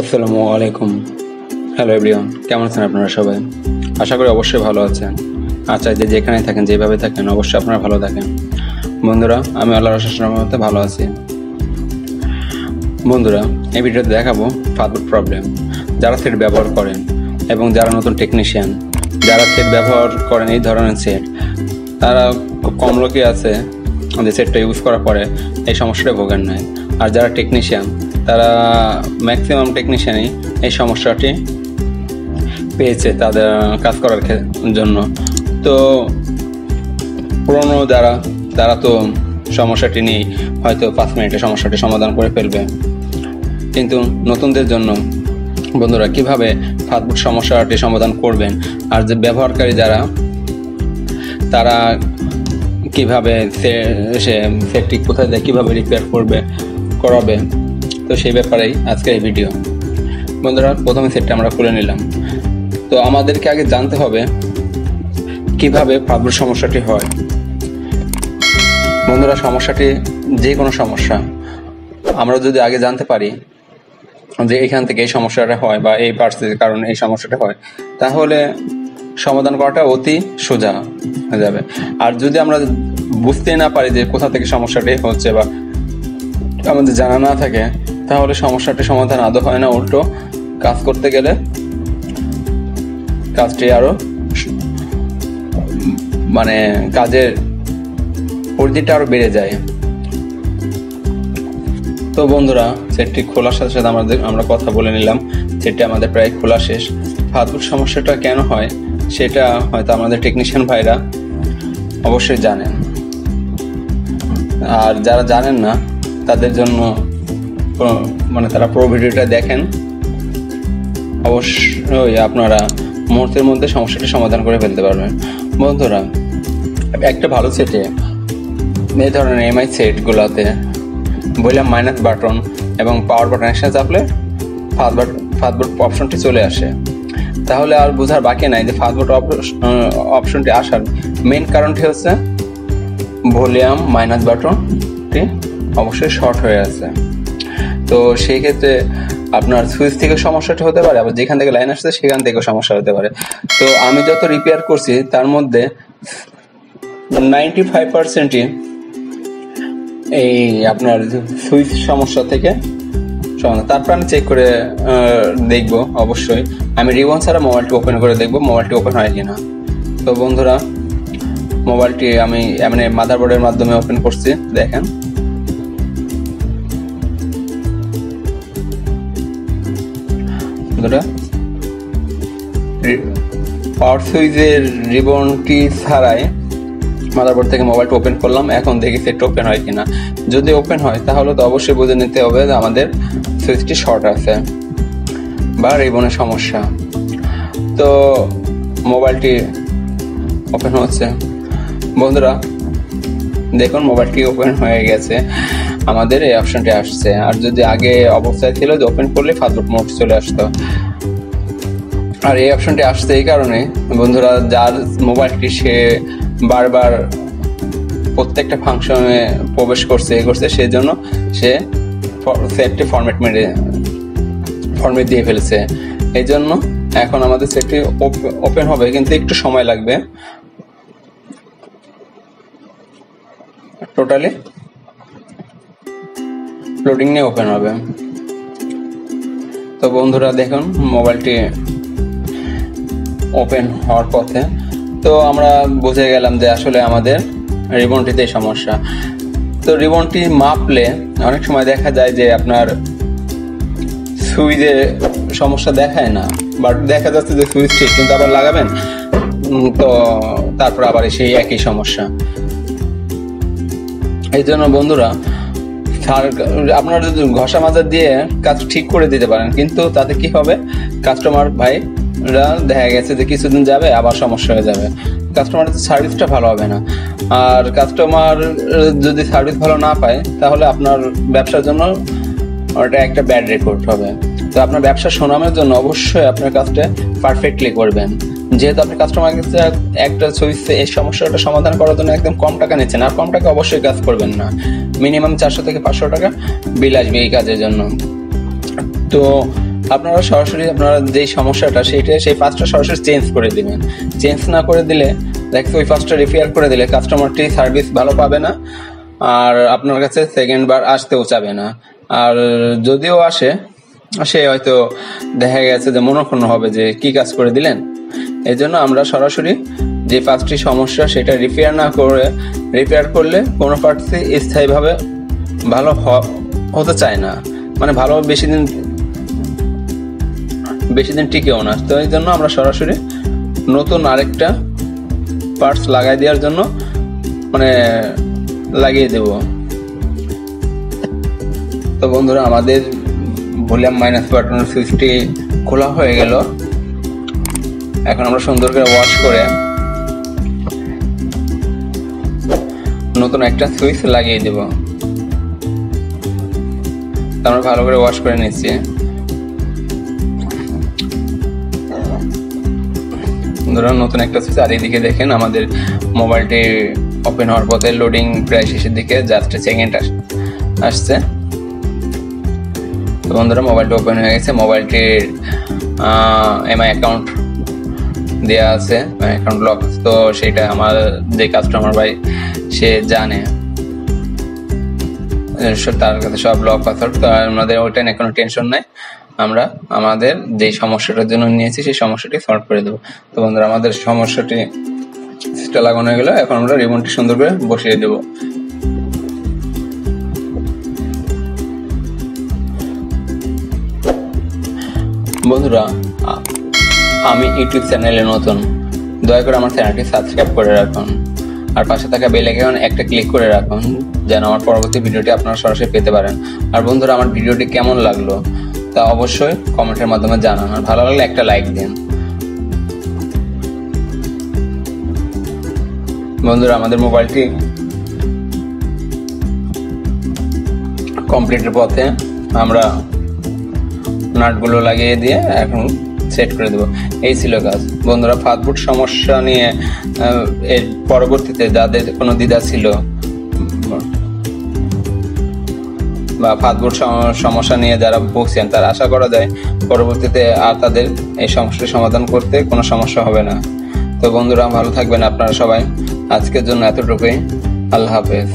আসসালামু আলাইকুম। Hello everyone কেমন আছেন আপনারা সবাই? আশা করি অবশ্যই ভালো আছেন। আচ্ছা যে যেখানে থাকেন, যেভাবে থাকেন, অবশ্যই আপনারা ভালো থাকেন। বন্ধুরা, আমি আল্লাহর মধ্যে ভালো আছি। বন্ধুরা, এই ভিডিওতে দেখাবো ফাদুর প্রবলেম যারা সেট ব্যবহার করেন এবং যারা নতুন টেকনিশিয়ান যারা সেট ব্যবহার করেন এই ধরনের সেট তারা খুব কম লোকই আছে, যে সেটটা ইউজ করার পরে এই সমস্যাটা ভোগেন নাই। আর যারা টেকনিশিয়ান তারা ম্যাক্সিমাম টেকনিশিয়ানই এই সমস্যাটি পেয়েছে তাদের কাজ করার জন্য। তো পুরনো যারা, তারা তো সমস্যাটি নিয়ে হয়তো পাঁচ মিনিটে সমস্যাটি সমাধান করে ফেলবে। কিন্তু নতুনদের জন্য, বন্ধুরা, কীভাবে ফাস্টফুড সমস্যাটি সমাধান করবেন? আর যে ব্যবহারকারী যারা, তারা কীভাবে সে- সে সেটটি কোথায় দেয় কীভাবে রিপেয়ার করবে, করাবে? তো সেই ব্যাপারেই আজকে এই ভিডিও বন্ধুরা, প্রথমে সেটটা আমরা খুলে নিলাম। তো আমাদেরকে আগে জানতে হবে কীভাবে ফাস্টফুড সমস্যাটি হয়। বন্ধুরা, সমস্যাটি যে কোনো সমস্যা। আমরা যদি আগে জানতে পারি যে এখান থেকে এই সমস্যাটা হয় বা এই পার্সের কারণে এই সমস্যাটা হয়, তাহলে সমাধান করাটা অতি সোজা হয়ে যাবে। আর যদি আমরা বুঝতে না পারি যে কোথা থেকে সমস্যাটি হচ্ছে বা আমাদের জানা না থাকে তাহলে সমস্যাটি সমাধান আদৌ হয় না, উল্টো। কাজ করতে গেলে কাজটি আরও মানে কাজের পরিধিটা আরও বেড়ে যায়। তো বন্ধুরা, সেটটি খোলার সাথে সাথে আমাদের আমরা কথা বলে নিলাম। সেটটি আমাদের প্রায় খোলা শেষ। ফাদুর, সমস্যাটা কেন হয়? সেটা হয়তো আমাদের টেকনিশিয়ান ভাইরা অবশ্যই জানেন। আর যারা জানেন না, তাদের জন্য মানে তারা পুরো ভিডিওটা দেখেন। অবশ্যই আপনারা মুহূর্তের মধ্যে সমস্যাটি সমাধান করে ফেলতে পারবেন। বন্ধুরা, একটা ভালো সেটে এই ধরনের এমআই সেটগুলোতে বললাম মাইনাস বাটন এবং পাওয়ার বাটন একসাথে চাপলে ফাস্ট বাট ফাস্ট বাট অপশনটি চলে আসে। তাহলে আর বোঝার বাকি নাই যে ফাস্ট বাট অপশনটি আসার মেন কারণটি হচ্ছে ভলিউম মাইনাস বাটনটি অবশ্যই শর্ট হয়ে আছে। তো সেই ক্ষেত্রে আপনার সুইচ থেকে সমস্যাটা হতে পারে, আবার যেখান থেকে লাইন আসছে সেখান থেকেও সমস্যা হতে পারে। তো আমি যত রিপেয়ার করছি, তার মধ্যে নাইনটি ফাইভ পার্সেন্টই এই আপনার সুইচ সমস্যা থেকে তারপর আমি চেক করে দেখব, অবশ্যই। আমি রিবন ছাড়া মোবাইলটি ওপেন করে দেখব মোবাইলটি ওপেন হয় কিনা। তো বন্ধুরা মোবাইলটি আমি মানে মাদারবোর্ডের মাধ্যমে ওপেন করছি, দেখেন। বন্ধুরা পাওয়ার সুইচের রিবনটি ছাড়াই মাদারবোর্ড থেকে মোবাইলটা ওপেন করলাম। এখন দেখি সেট ওপেন হয় কিনা। যদি ওপেন হয়, তাহলে তো অবশ্যই বুঝে নিতে হবে যে আমাদের সুইচটি শর্ট আছে বা রিবনের সমস্যা। তো মোবাইলটি ওপেন হচ্ছে। বন্ধুরা, দেখুন মোবাইলটি ওপেন হয়ে গেছে। আমাদের এই অপশনটি আসছে। আর যদি আগে অবস্থায় ছিল যে ওপেন করলে ফাদুট মোড চলে আসতো। আর এই অপশনটি আসছে এই কারণে। বন্ধুরা, যার মোবাইলটি সে বারবার প্রত্যেকটা ফাংশনে প্রবেশ করছে, এ করছে, সেই জন্য সে সেটটি ফরম্যাট মেরে ফরম্যাট দিয়ে ফেলেছে। এই জন্য এখন আমাদের সেটটি ওপেন হবে, কিন্তু একটু সময় লাগবে। টোটালি লোডিং নিয়ে ওপেন হবে। তো বন্ধুরা দেখুন মোবাইলটি ওপেন হওয়ার পথে। তো আমরা বুঝে গেলাম যে আসলে আমাদের রিবনটিতে সমস্যা। তো রিবনটি মাপলে অনেক সময় দেখা যায় যে আপনার সুইচে সমস্যা দেখায় না। বাট দেখা যাচ্ছে যে সুইচ ঠিক, কিন্তু আবার লাগাবেন? তো তারপর আবার সেই একই সমস্যা। এই জন্য বন্ধুরা আপনারা যদি ঘষা মাজা দিয়ে কাজ ঠিক করে দিতে পারেন, কিন্তু তাতে কি হবে? কাস্টমার ভাইরা দেখা গেছে যে কিছুদিন যাবে, আবার সমস্যা হয়ে যাবে। কাস্টমারের সার্ভিসটা ভালো হবে না। আর কাস্টমার যদি সার্ভিস ভালো না পায়, তাহলে আপনার ব্যবসার জন্য ওটা একটা ব্যাড রেকর্ড হবে। তো আপনার ব্যবসা সুনামের জন্য অবশ্যই আপনার কাজটা পারফেক্টলি করবেন। যেহেতু আপনি কাস্টমার কাছে একটা সুইচে এই সমস্যাটা সমাধান করার জন্য একদম কম টাকা নিচ্ছেন। আর কম টাকা অবশ্যই কাজ করবেন না। মিনিমাম চারশো থেকে পাঁচশো টাকা বিল আসবে এই কাজের জন্য। তো আপনারা সরাসরি আপনারা যেই সমস্যাটা, সেইটা সেই পাঁচটা সরাসরি চেঞ্জ করে দিবেন। চেঞ্জ না করে দিলে দেখতে ওই পাঁচটা রিপেয়ার করে দিলে কাস্টমারটি সার্ভিস ভালো পাবে না। আর আপনার কাছে সেকেন্ড বার আসতেও চাবে না। আর যদিও আসে, সে হয়তো দেখা গেছে যে মনোক্ষণ হবে যে কি কাজ করে দিলেন। এই জন্য আমরা সরাসরি যে পাঁচটি সমস্যা সেটা রিপেয়ার না করে রিপেয়ার করলে কোনো পার্টসই স্থায়ীভাবে ভালো হতে চায় না। মানে ভালো বেশি দিন বেশি দিন টিকেও না। তো এই জন্য আমরা সরাসরি নতুন আরেকটা পার্টস লাগাই দেওয়ার জন্য মানে লাগিয়ে দেব। তো বন্ধুরা, আমাদের ভলিউম মাইনাস বাটনের সুইচটি খোলা হয়ে গেল। এখন আমরা সুন্দর করে ওয়াশ করে নতুন একটা সুইচ লাগিয়ে দেব। আমরা ভালো করে ওয়াশ করে নিচ্ছি। ধরুন নতুন একটা সুইচ আর এদিকে দেখেন, আমাদের মোবাইলটি ওপেন হওয়ার পথে লোডিং প্রায় শেষের দিকে জাস্ট সেকেন্ড আসছে। তো বন্ধুরা, মোবাইলটি ওপেন হয়ে গেছে। মোবাইলটির এমআই অ্যাকাউন্ট দেওয়া আছে অ্যাকাউন্ট লক তো সেটা আমার যে কাস্টমার ভাই, সে জানে। তার কাছে সব লক পাসওয়ার্ড তো আমাদের ওইটা নিয়ে কোনো টেনশন নাই। আমরা আমাদের যে সমস্যাটার জন্য নিয়েছি, সেই সমস্যাটি সলভ করে দেবো। তো বন্ধুরা, আমাদের সমস্যাটি সেটা লাগানো হয়ে গেলো, এখন আমরা রিবনটি সুন্দর করে বসিয়ে দেবো। বন্ধুরা আমি ইউটিউব চ্যানেলে নতুন। দয়া করে আমার চ্যানেলটি সাবস্ক্রাইব করে রাখুন। আর পাশে থাকা বেল আইকন একটা ক্লিক করে রাখুন, যেন আমার পরবর্তী ভিডিওটি আপনারা সরাসরি পেতে পারেন। আর বন্ধুরা, আমার ভিডিওটি কেমন লাগল তা অবশ্যই কমেন্টের মাধ্যমে জানান। আর ভালো লাগলে একটা লাইক দিন। বন্ধুরা, আমাদের মোবাইলটি কমপ্লিটের পথে আমরা নাটগুলো লাগিয়ে দিয়ে এখন সেট করে দেবো। এই ছিল কাজ। বন্ধুরা ফাস্টফুড সমস্যা নিয়ে এর পরবর্তীতে যাদের কোনো দ্বিধা ছিল, বা ফাস্টফুড সমস্যা নিয়ে যারা ভুগছেন, তারা আশা করা যায় পরবর্তীতে আর তাদের এই সমস্যার সমাধান করতে কোনো সমস্যা হবে না। তো বন্ধুরা, ভালো থাকবেন আপনারা সবাই। আজকের জন্য এতটুকুই। আল্লাহ হাফেজ।